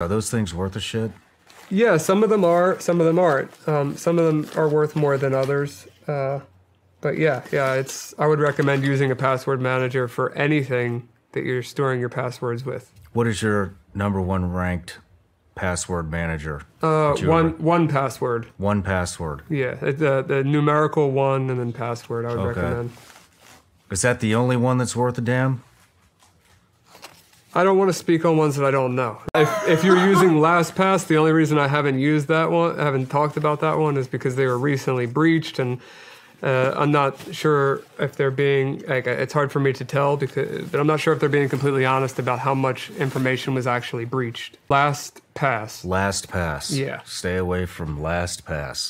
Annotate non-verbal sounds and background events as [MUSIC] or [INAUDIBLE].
Are those things worth a shit? Yeah, some of them are, some of them aren't. Um, some of them are worth more than others. Uh, but yeah, yeah, it's. I would recommend using a password manager for anything that you're storing your passwords with. What is your number one ranked password manager? Uh, one ever- 1Password. one password. Yeah, the the numerical one and then password. I would Okay. recommend. Is that the only one that's worth a damn? I don't want to speak on ones that I don't know. If, if you're using [LAUGHS] LastPass, the only reason I haven't used that one, I haven't talked about that one, is because they were recently breached, and uh, I'm not sure if they're being like it's hard for me to tell because, but I'm not sure if they're being completely honest about how much information was actually breached. LastPass. Last pass. Yeah. Stay away from LastPass.